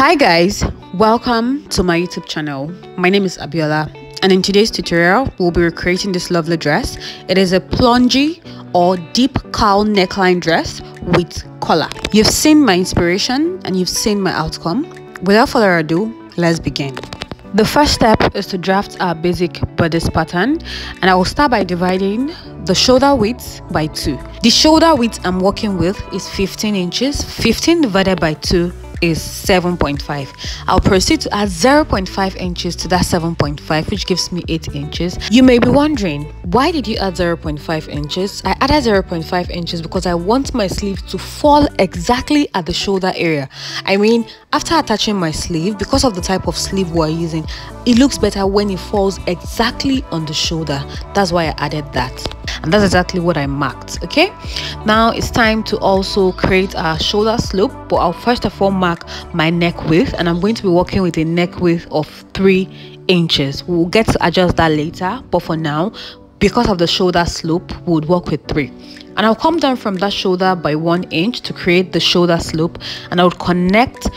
Hi guys, welcome to my YouTube channel. My name is Abiola and in today's tutorial we'll be recreating this lovely dress. It is a plungy or deep cowl neckline dress with collar. You've seen my inspiration and you've seen my outcome. Without further ado, let's begin. The first step is to draft our basic bodice pattern and I will start by dividing the shoulder width by 2. The shoulder width I'm working with is 15 inches. 15 divided by 2 is 7.5 i'll proceed to add 0.5 inches to that 7.5 which gives me 8 inches. You may be wondering why did you add 0.5 inches? I added 0.5 inches because i want my sleeve to fall exactly at the shoulder area. I mean after attaching my sleeve because of the type of sleeve we're using it looks better when it falls exactly on the shoulder. That's why i added that. And that's exactly what I marked okay? Now it's time to also create a shoulder slope but I'll first of all mark my neck width and I'm going to be working with a neck width of three inches. We'll get to adjust that later but for now because of the shoulder slope we would work with three. And I'll come down from that shoulder by one inch to create the shoulder slope and I would connect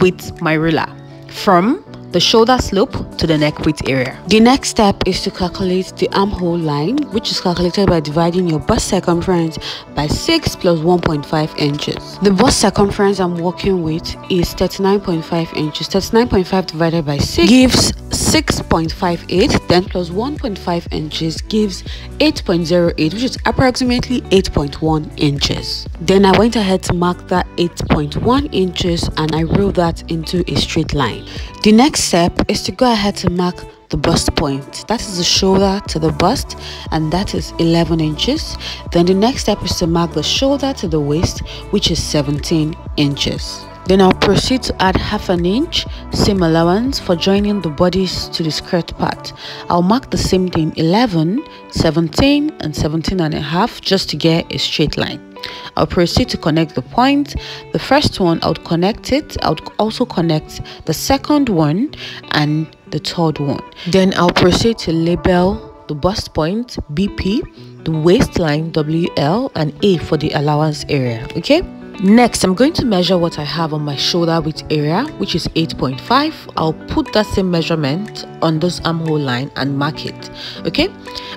with my ruler from the shoulder slope to the neck width area. The next step is to calculate the armhole line which is calculated by dividing your bust circumference by 6 plus 1.5 inches. The bust circumference I'm working with is 39.5 inches. 39.5 divided by 6 gives 6.58 then plus 1.5 inches gives 8.08 which is approximately 8.1 inches. Then I went ahead to mark that 8.1 inches and I wrote that into a straight line. The next step is to go ahead to mark the bust point that is the shoulder to the bust and that is 11 inches then the next step is to mark the shoulder to the waist which is 17 inches then I'll proceed to add half an inch seam allowance for joining the bodice to the skirt part. I'll mark the same thing 11, 17 and 17 and a half just to get a straight line. I'll proceed to connect the point. The first one, I would connect it. I would also connect the second one and the third one. Then I'll proceed to label the bust point BP, the waistline WL and A for the allowance area. Okay. Next, I'm going to measure what I have on my shoulder width area, which is 8.5. I'll put that same measurement on this armhole line and mark it. Okay.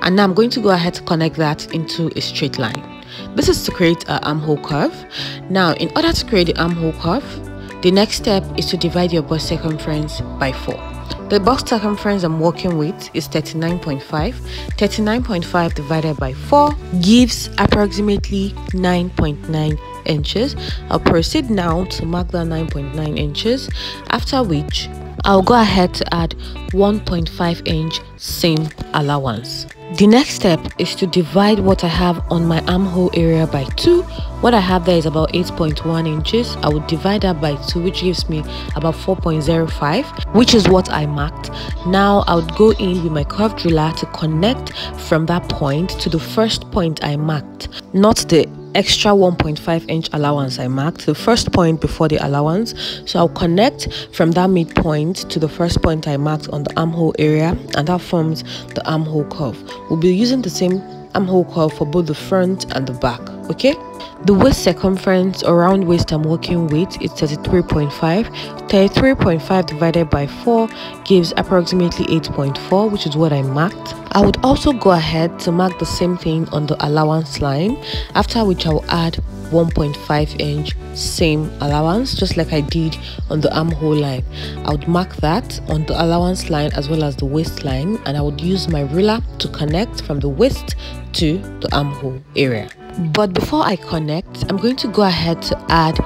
And now I'm going to go ahead to connect that into a straight line. This is to create an armhole curve. Now, in order to create the armhole curve, the next step is to divide your bust circumference by 4. The bust circumference I'm working with is 39.5. 39.5 divided by 4 gives approximately 9.9 inches. I'll proceed now to mark that 9.9 inches, after which I'll go ahead to add 1.5 inch seam allowance. The next step is to divide what I have on my armhole area by 2. What I have there is about 8.1 inches. I would divide that by 2 which gives me about 4.05 which is what I marked. Now I would go in with my curved ruler to connect from that point to the first point I marked, not the extra 1.5 inch allowance I marked, the first point before the allowance. So I'll connect from that midpoint to the first point I marked on the armhole area and that forms the armhole curve. We'll be using the same armhole curve for both the front and the back, okay? The waist circumference around waist I'm working with is 33.5. 33.5 divided by 4 gives approximately 8.4 which is what I marked. I would also go ahead to mark the same thing on the allowance line after which I will add 1.5 inch seam allowance just like I did on the armhole line. I would mark that on the allowance line as well as the waistline and I would use my ruler to connect from the waist to the armhole area. But before I connect, I'm going to go ahead to add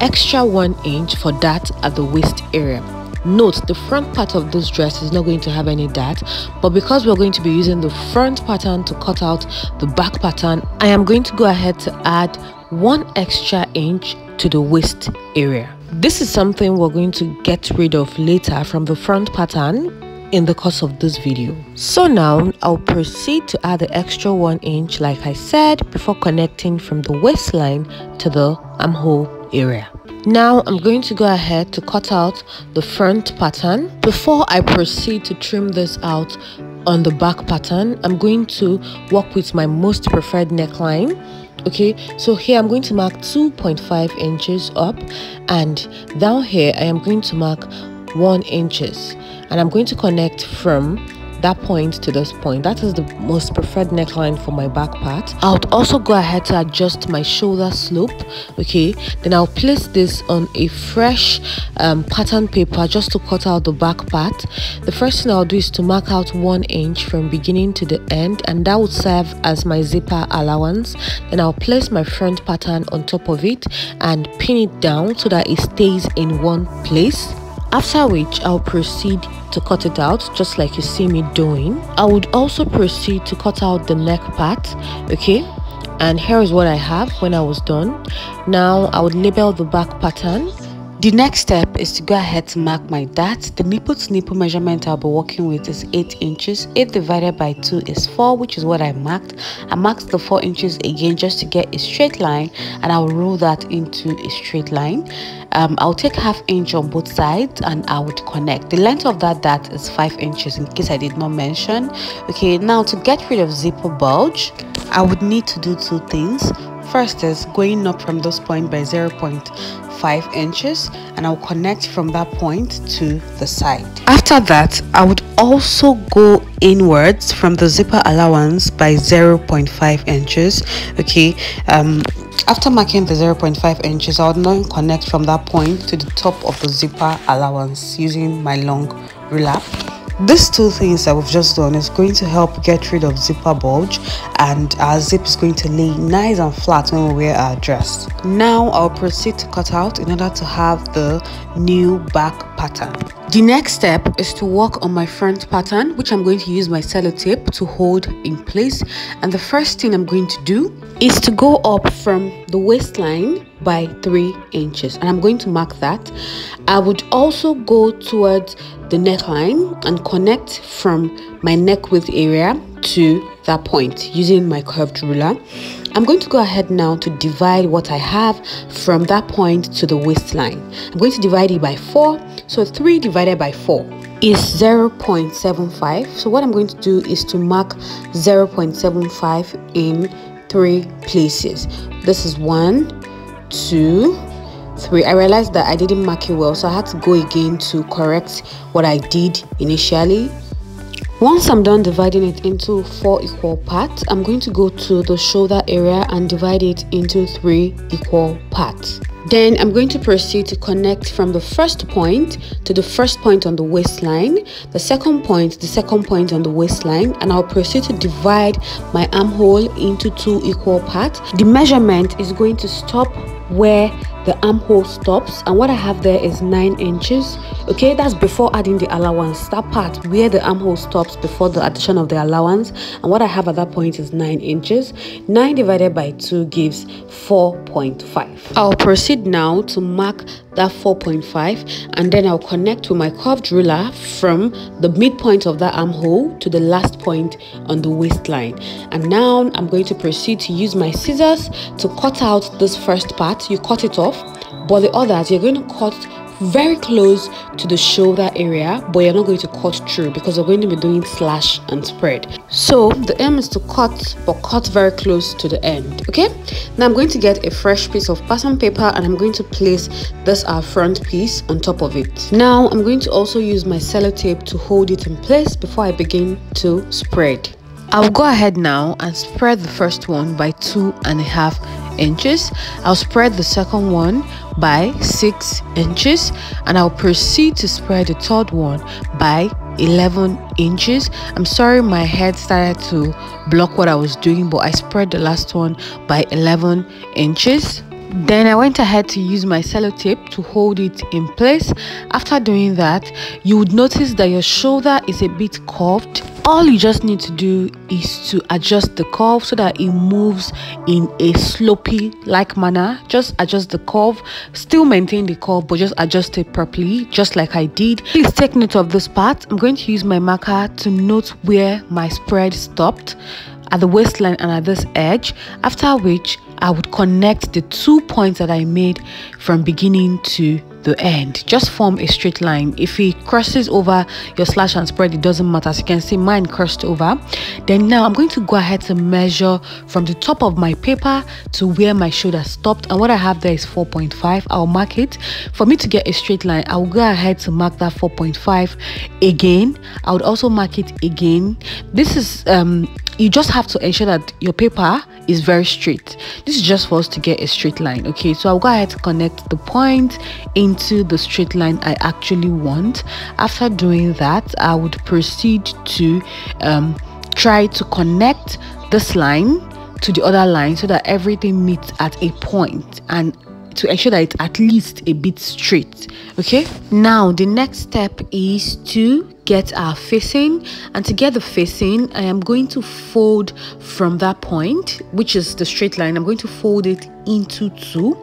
extra 1 inch for that at the waist area. Note the front part of this dress is not going to have any dart but because we're going to be using the front pattern to cut out the back pattern I am going to go ahead to add one extra inch to the waist area. This is something we're going to get rid of later from the front pattern in the course of this video. So now I'll proceed to add the extra 1 inch like I said before connecting from the waistline to the armhole area. Now I'm going to go ahead to cut out the front pattern. Before I proceed to trim this out on the back pattern, I'm going to work with my most preferred neckline okay so here i'm going to mark 2.5 inches up and down here i am going to mark one inches. And i'm going to connect from that point to this point. That is the most preferred neckline for my back part. I would also go ahead to adjust my shoulder slope okay? Then i'll place this on a fresh um, pattern paper just to cut out the back part. The first thing i'll do is to mark out one inch from beginning to the end and that would serve as my zipper allowance. Then i'll place my front pattern on top of it and pin it down so that it stays in one place after which I'll proceed to cut it out just like you see me doing. I would also proceed to cut out the neck part, okay? And here is what I have when I was done. Now I would label the back pattern the next step is to go ahead to mark my dart. The nipple to nipple measurement I'll be working with is 8 inches. 8 divided by 2 is 4 which is what I marked. I marked the 4 inches again just to get a straight line and I'll roll that into a straight line. Um, I'll take half inch on both sides and I would connect. The length of that dart is 5 inches in case I did not mention. Okay, now to get rid of zipper bulge, I would need to do two things. First is going up from this point by 0.5 inches and I'll connect from that point to the side. After that, I would also go inwards from the zipper allowance by 0.5 inches. Okay, um, after marking the 0.5 inches, I would now connect from that point to the top of the zipper allowance using my long ruler these two things that we've just done is going to help get rid of zipper bulge and our zip is going to lay nice and flat when we wear our dress. Now i'll proceed to cut out in order to have the new back pattern. The next step is to work on my front pattern which i'm going to use my sellotape to hold in place. And the first thing i'm going to do is to go up from the waistline by three inches and i'm going to mark that i would also go towards the neckline and connect from my neck width area to that point using my curved ruler I'm going to go ahead now to divide what I have from that point to the waistline. I'm going to divide it by 4. So 3 divided by 4 is 0.75. So what I'm going to do is to mark 0.75 in three places. This is one, two, three. I realized that i didn't mark it well so i had to go again to correct what i did initially. Once i'm done dividing it into four equal parts i'm going to go to the shoulder area and divide it into three equal parts. Then I'm going to proceed to connect from the first point to the first point on the waistline, the second point, the second point on the waistline, and I'll proceed to divide my armhole into two equal parts. The measurement is going to stop where the armhole stops and what I have there is 9 inches. Okay that's before adding the allowance. That part where the armhole stops before the addition of the allowance and what I have at that point is 9 inches. 9 divided by 2 gives 4.5 I'll proceed now to mark that 4.5 and then I'll connect with my curved ruler from the midpoint of that armhole to the last point on the waistline. And now I'm going to proceed to use my scissors to cut out this first part. You cut it off but the others you're going to cut very close to the shoulder area but you're not going to cut through because we're going to be doing slash and spread. So the aim is to cut but cut very close to the end okay? Now i'm going to get a fresh piece of pattern paper and i'm going to place this our front piece on top of it. Now i'm going to also use my sellotape to hold it in place before i begin to spread. I'll go ahead now and spread the first one by two and a half inches. I'll spread the second one by 6 inches and I'll proceed to spread the third one by 11 inches. I'm sorry my head started to block what I was doing but I spread the last one by 11 inches. Then I went ahead to use my sellotape to hold it in place. After doing that, you would notice that your shoulder is a bit curved all you just need to do is to adjust the curve so that it moves in a slopey like manner. Just adjust the curve. Still maintain the curve but just adjust it properly just like i did. Please take note of this part. I'm going to use my marker to note where my spread stopped at the waistline and at this edge after which i would connect the two points that i made from beginning to the end. Just form a straight line. If it crosses over your slash and spread it doesn't matter. As you can see mine crossed over. Then now i'm going to go ahead to measure from the top of my paper to where my shoulder stopped. And what i have there is 4.5 i'll mark it. For me to get a straight line i'll go ahead to mark that 4.5 again. I would also mark it again. This is um you just have to ensure that your paper is very straight. This is just for us to get a straight line okay? So i'll go ahead to connect the point into the straight line i actually want. After doing that i would proceed to um, try to connect this line to the other line so that everything meets at a point and to ensure that it's at least a bit straight okay? Now the next step is to get our facing and to get the facing I am going to fold from that point which is the straight line I'm going to fold it into two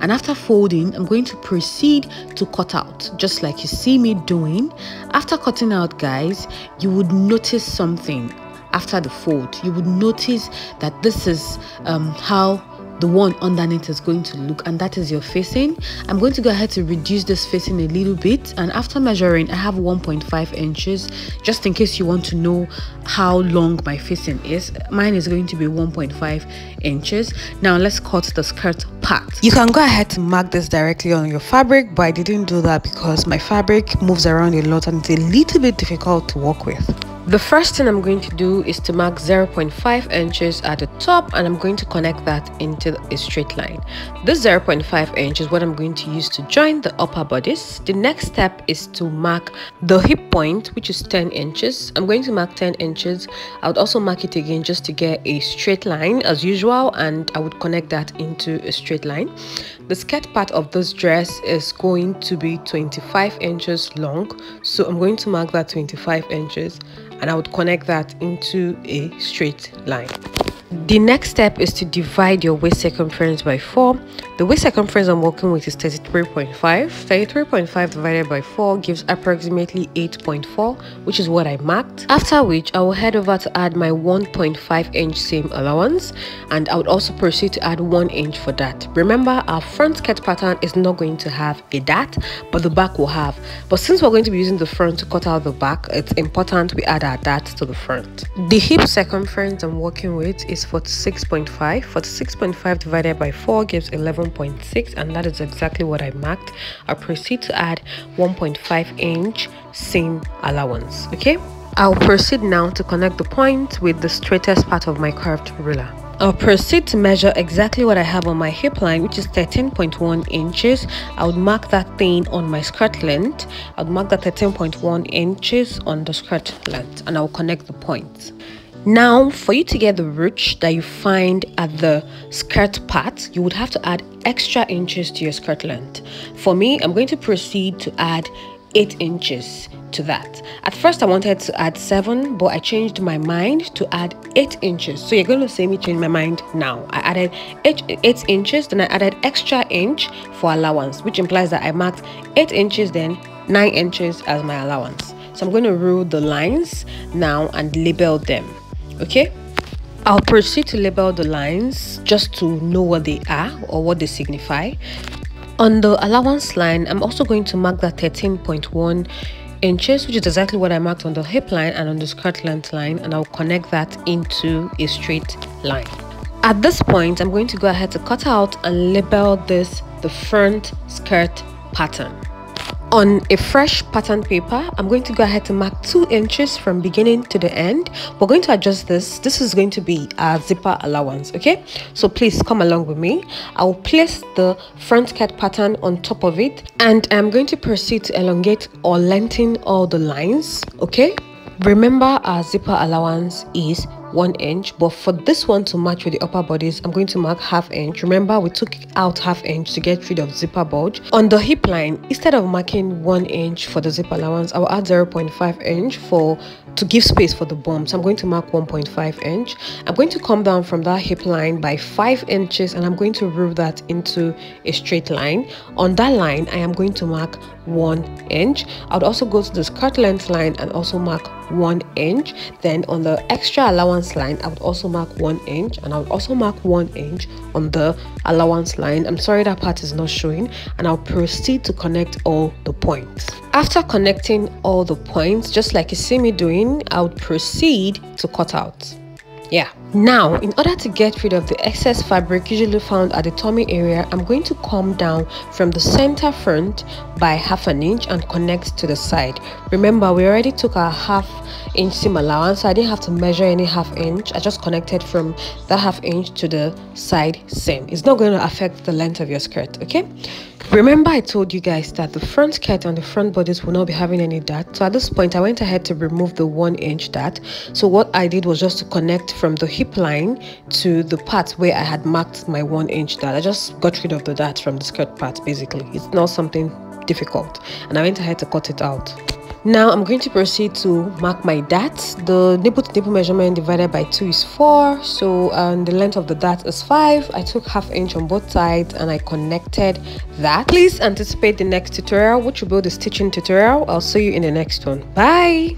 and after folding I'm going to proceed to cut out just like you see me doing. After cutting out guys you would notice something after the fold. You would notice that this is um, how the one underneath is going to look and that is your facing. I'm going to go ahead to reduce this facing a little bit and after measuring i have 1.5 inches just in case you want to know how long my facing is. Mine is going to be 1.5 inches. Now let's cut the skirt part. You can go ahead to mark this directly on your fabric but i didn't do that because my fabric moves around a lot and it's a little bit difficult to work with the first thing I'm going to do is to mark 0.5 inches at the top and I'm going to connect that into a straight line. This 0.5 inch is what I'm going to use to join the upper bodice. The next step is to mark the hip point which is 10 inches. I'm going to mark 10 inches. I would also mark it again just to get a straight line as usual and I would connect that into a straight line. The skirt part of this dress is going to be 25 inches long so I'm going to mark that 25 inches and I would connect that into a straight line. The next step is to divide your waist circumference by 4. The waist circumference I'm working with is 33.5. 33.5 divided by 4 gives approximately 8.4 which is what I marked. After which I will head over to add my 1.5 inch seam allowance and I would also proceed to add 1 inch for that. Remember our front skirt pattern is not going to have a dart but the back will have. But since we're going to be using the front to cut out the back it's important we add our dart to the front. The hip circumference I'm working with is 46.5 46.5 divided by 4 gives 11.6 and that is exactly what i marked i proceed to add 1.5 inch seam allowance okay i'll proceed now to connect the point with the straightest part of my curved ruler I'll proceed to measure exactly what I have on my hip line which is 13.1 inches. I would mark that thing on my skirt length. I would mark that 13.1 inches on the skirt length and I'll connect the points. Now, for you to get the ruche that you find at the skirt part, you would have to add extra inches to your skirt length. For me, I'm going to proceed to add 8 inches to that. At first, I wanted to add 7, but I changed my mind to add 8 inches. So you're going to see me change my mind now. I added 8, 8 inches, then I added extra inch for allowance, which implies that I marked 8 inches, then 9 inches as my allowance. So I'm going to rule the lines now and label them okay I'll proceed to label the lines just to know what they are or what they signify. On the allowance line, I'm also going to mark that 13.1 inches, which is exactly what I marked on the hip line and on the skirt length line, and I'll connect that into a straight line. At this point, I'm going to go ahead to cut out and label this the front skirt pattern. On a fresh pattern paper, I'm going to go ahead to mark 2 inches from beginning to the end. We're going to adjust this. This is going to be our zipper allowance, okay? So please come along with me. I will place the front cut pattern on top of it and I'm going to proceed to elongate or lengthen all the lines, okay? Remember our zipper allowance is one inch but for this one to match with the upper bodice i'm going to mark half inch. Remember we took out half inch to get rid of zipper bulge. On the hip line instead of marking one inch for the zip allowance i'll add 0.5 inch for to give space for the bump so i'm going to mark 1.5 inch. I'm going to come down from that hip line by five inches and i'm going to rule that into a straight line. On that line i am going to mark one inch. I would also go to the skirt length line and also mark one inch. Then on the extra allowance allowance line I would also mark one inch and I would also mark one inch on the allowance line. I'm sorry that part is not showing and I'll proceed to connect all the points. After connecting all the points just like you see me doing I would proceed to cut out. Yeah now in order to get rid of the excess fabric usually found at the tummy area i'm going to come down from the center front by half an inch and connect to the side. Remember we already took our half inch seam allowance so i didn't have to measure any half inch. I just connected from that half inch to the side seam. It's not going to affect the length of your skirt okay? Remember i told you guys that the front skirt and the front bodice will not be having any dart. So at this point i went ahead to remove the one inch dart. So what i did was just to connect from the line to the part where i had marked my one inch dart i just got rid of the dart from the skirt part basically it's not something difficult and i went ahead to cut it out now I'm going to proceed to mark my dart. The nipple to nipple measurement divided by 2 is 4. So um, the length of the dart is 5. I took half inch on both sides and I connected that. Please anticipate the next tutorial which will be the stitching tutorial. I'll see you in the next one. Bye!